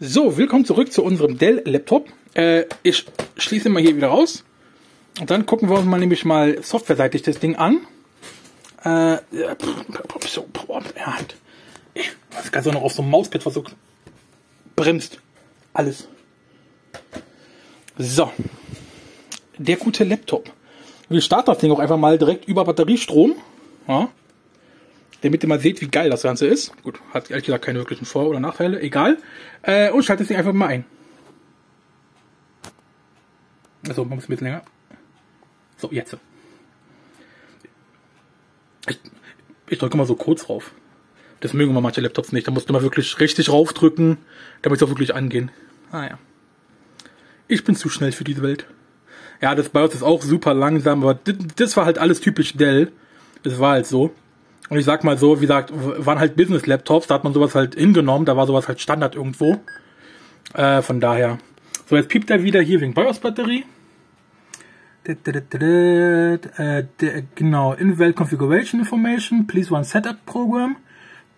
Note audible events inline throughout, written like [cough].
So, willkommen zurück zu unserem Dell-Laptop. Äh, ich schließe mal hier wieder raus. Und dann gucken wir uns mal nämlich mal softwareseitig das Ding an. Äh, so, boah, ja, halt. Das Ganze noch auf so einem Mauspad, was so bremst. Alles. So. Der gute Laptop. Wir starten das Ding auch einfach mal direkt über Batteriestrom. Ja. Damit ihr mal seht, wie geil das Ganze ist. Gut, hat ehrlich gesagt keine wirklichen Vor- oder Nachteile. Egal. Äh, und schaltet Ding einfach mal ein. Also, man muss ein bisschen länger. So, jetzt. Ich, ich drücke mal so kurz rauf. Das mögen wir manche Laptops nicht. Da musst du mal wirklich richtig raufdrücken, damit es auch wirklich angehen. Ah ja. Ich bin zu schnell für diese Welt. Ja, das BIOS ist auch super langsam, aber das war halt alles typisch Dell. Das war halt so. Und ich sag mal so, wie gesagt, waren halt Business-Laptops, da hat man sowas halt hingenommen, da war sowas halt Standard irgendwo. Äh, von daher. So, jetzt piept er wieder hier wegen BIOS-Batterie. Äh, genau, Invalid Configuration Information, please run Setup Program.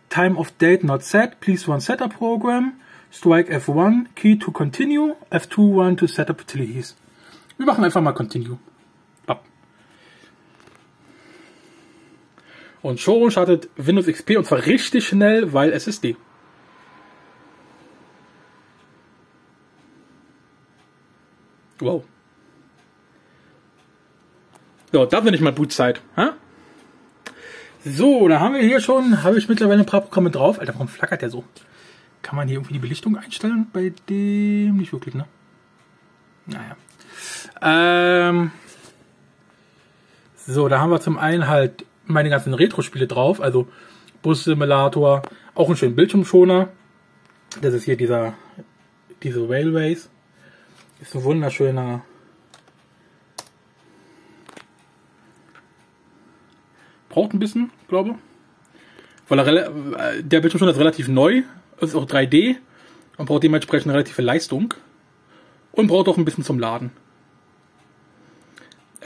Time of date not set, please run Setup Program. Strike F1, Key to continue, F2 run to Setup Utilities. Wir machen einfach mal Continue. Und schon startet Windows XP und zwar richtig schnell, weil SSD. Wow. So, da bin ich mal Bootzeit. Ha? So, da haben wir hier schon, habe ich mittlerweile ein paar Programme drauf. Alter, warum flackert der so? Kann man hier irgendwie die Belichtung einstellen? Bei dem nicht wirklich, ne? Naja. Ähm, so, da haben wir zum einen halt meine ganzen Retro-Spiele drauf, also Bus Simulator, auch einen schönen Bildschirmschoner. Das ist hier dieser, diese Railways. Ist ein wunderschöner braucht ein bisschen, glaube ich. Weil er, äh, der Bildschirmschoner ist relativ neu, ist auch 3D und braucht dementsprechend relative Leistung und braucht auch ein bisschen zum Laden.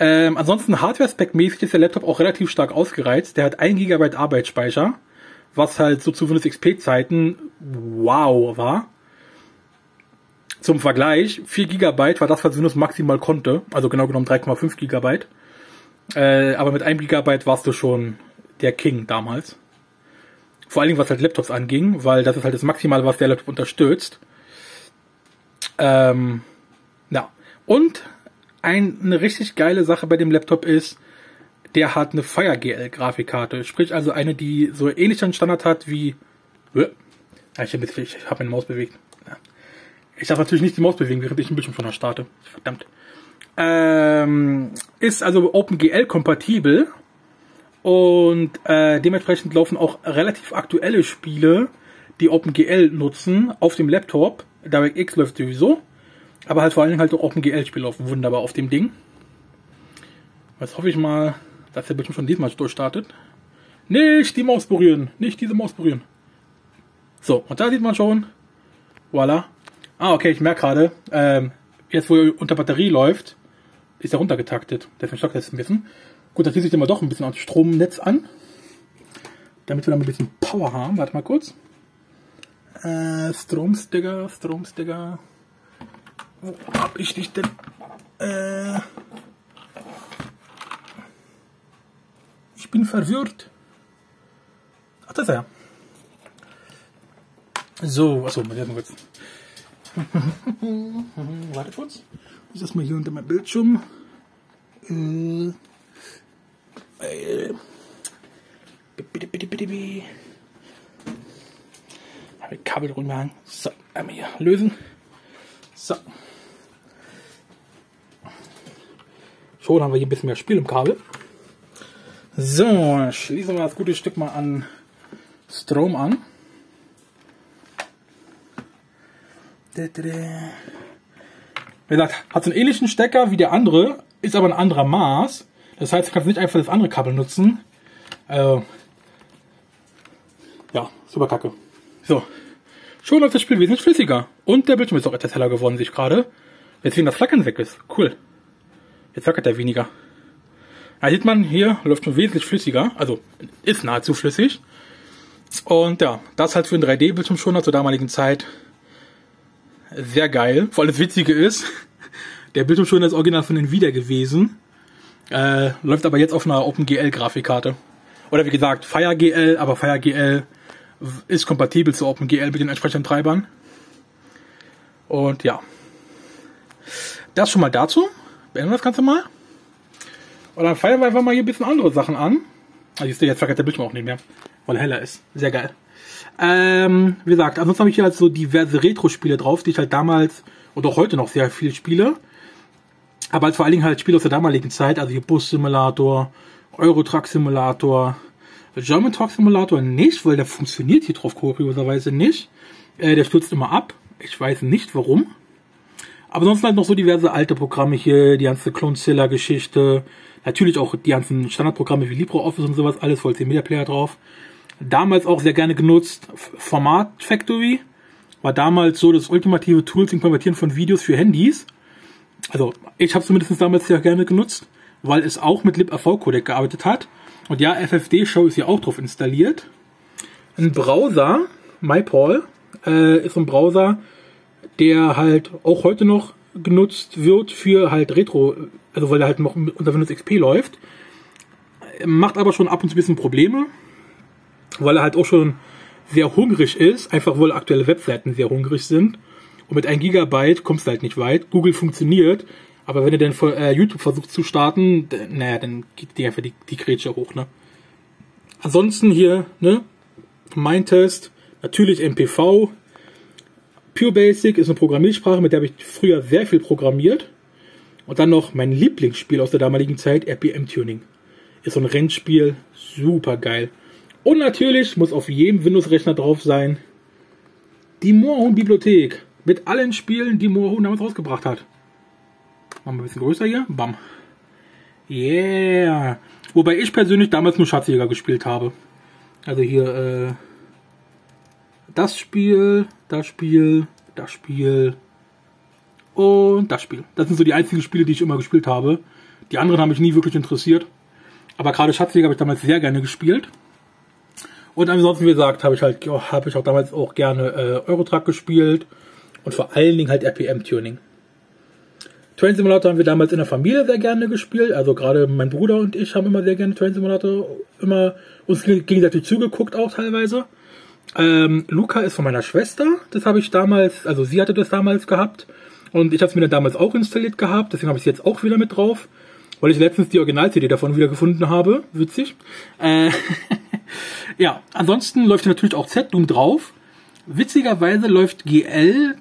Ähm, ansonsten Hardware-Spec-mäßig ist der Laptop auch relativ stark ausgereizt. Der hat 1 GB Arbeitsspeicher, was halt so zu Windows XP-Zeiten wow war. Zum Vergleich, 4 GB war das, was Windows maximal konnte, also genau genommen 3,5 GB. Äh, aber mit 1 GB warst du schon der King damals. Vor allen Dingen, was halt Laptops anging, weil das ist halt das Maximale, was der Laptop unterstützt. Ähm, ja. Und eine richtig geile Sache bei dem Laptop ist, der hat eine FireGL Grafikkarte. Sprich also eine, die so ähnlichen Standard hat wie. Ja, ich habe hab meine Maus bewegt. Ich darf natürlich nicht die Maus bewegen, während ich ein Bildschirm schon starte. Verdammt. Ähm, ist also OpenGL kompatibel und äh, dementsprechend laufen auch relativ aktuelle Spiele, die OpenGL nutzen, auf dem Laptop. DirectX läuft sowieso. Aber halt vor allen Dingen halt auch OpenGL-Spiele laufen wunderbar auf dem Ding. Jetzt hoffe ich mal, dass der Bildschirm schon diesmal durchstartet. Nicht die Maus berühren. Nicht diese Maus berühren. So, und da sieht man schon. Voila. Ah, okay, ich merke gerade, ähm, jetzt wo er unter Batterie läuft, ist er runtergetaktet. Deswegen stockt er jetzt ein bisschen. Gut, dann schließe ich den mal doch ein bisschen ans Stromnetz an. Damit wir dann ein bisschen Power haben. Warte mal kurz. Äh, Stromsticker, Stromsticker. Wo hab ich dich denn? Äh, ich bin verwirrt. Ach, das ist er. So, achso, mal kurz. [laughs] Warte kurz. Ich das mal hier unter meinem Bildschirm. Äh, äh, bitte, bitte, bitte, bitte. Habe Kabel hängen. So, einmal hier lösen. So. Schon haben wir hier ein bisschen mehr Spiel im Kabel. So, schließen wir das gute Stück mal an Strom an. Wie gesagt, hat so einen ähnlichen Stecker wie der andere, ist aber ein anderer Maß. Das heißt, du kannst nicht einfach das andere Kabel nutzen. Äh, ja, super kacke. So. Schon läuft das Spiel wesentlich flüssiger. Und der Bildschirm ist auch etwas heller geworden, sehe ich gerade. Weswegen das Flackern weg ist. Cool. Jetzt flackert er weniger. Da sieht man, hier läuft schon wesentlich flüssiger. Also, ist nahezu flüssig. Und ja, das halt für einen 3D-Bildschirm schon zur damaligen Zeit Sehr geil. Vor allem das Witzige ist, [laughs] der Bildschirm schon das Original von Nvidia gewesen. Äh, läuft aber jetzt auf einer OpenGL-Grafikkarte. Oder wie gesagt, FireGL, aber FireGL ist kompatibel zu OpenGL mit den entsprechenden Treibern. Und ja. Das schon mal dazu. Beenden wir das Ganze mal. Und dann feiern wir einfach mal hier ein bisschen andere Sachen an. Also jetzt flackert der Bildschirm auch nicht mehr, weil er heller ist. Sehr geil. Ähm, wie gesagt, ansonsten habe ich hier halt so diverse Retro-Spiele drauf, die ich halt damals und auch heute noch sehr viel spiele. Aber halt vor allen Dingen halt Spiele aus der damaligen Zeit, also hier Bus Simulator, Euro Truck Simulator, German Truck Simulator nicht, weil der funktioniert hier drauf kurioserweise nicht. Äh, der stürzt immer ab. Ich weiß nicht warum. Aber sonst halt noch so diverse alte Programme hier, die ganze Clonezilla-Geschichte. Natürlich auch die ganzen Standardprogramme wie LibreOffice und sowas, alles voll Media Player drauf. Damals auch sehr gerne genutzt. Format Factory war damals so das ultimative Tool zum Konvertieren von Videos für Handys. Also ich habe zumindest damals sehr gerne genutzt, weil es auch mit libav-Codec gearbeitet hat. Und ja, FFD-Show ist ja auch drauf installiert. Ein Browser, MyPaul, äh, ist ein Browser, der halt auch heute noch genutzt wird für halt Retro, also weil er halt noch unter Windows XP läuft. Macht aber schon ab und zu ein bisschen Probleme, weil er halt auch schon sehr hungrig ist, einfach weil aktuelle Webseiten sehr hungrig sind. Und mit 1 Gigabyte kommst du halt nicht weit. Google funktioniert, aber wenn du dann äh, YouTube versuchst zu starten, naja, dann geht dir einfach die, die Grätsche hoch, ne? Ansonsten hier, ne? Mein Test, natürlich MPV, Pure Basic ist eine Programmiersprache, mit der habe ich früher sehr viel programmiert. Und dann noch mein Lieblingsspiel aus der damaligen Zeit, RPM Tuning. Ist so ein Rennspiel, super geil. Und natürlich muss auf jedem Windows-Rechner drauf sein die Moorhuhn-Bibliothek. Mit allen Spielen, die Moorhuhn damals rausgebracht hat. Machen wir ein bisschen größer hier. Bam. Yeah. Wobei ich persönlich damals nur Schatzjäger gespielt habe. Also hier, äh, das Spiel, das Spiel, das Spiel und das Spiel. Das sind so die einzigen Spiele, die ich immer gespielt habe. Die anderen haben mich nie wirklich interessiert. Aber gerade Schatzjäger habe ich damals sehr gerne gespielt. Und ansonsten, wie gesagt, habe ich halt, habe ich auch damals auch gerne äh, Eurotruck gespielt und vor allen Dingen halt RPM-Tuning. Train Simulator haben wir damals in der Familie sehr gerne gespielt. Also gerade mein Bruder und ich haben immer sehr gerne Train Simulator immer uns gegenseitig zugeguckt auch teilweise. Ähm, Luca ist von meiner Schwester. Das habe ich damals, also sie hatte das damals gehabt. Und ich habe es mir dann damals auch installiert gehabt. Deswegen habe ich es jetzt auch wieder mit drauf. Weil ich letztens die Original-CD davon wieder gefunden habe. Witzig. Äh, [laughs] ja, ansonsten läuft natürlich auch Z-Doom drauf. Witzigerweise läuft GL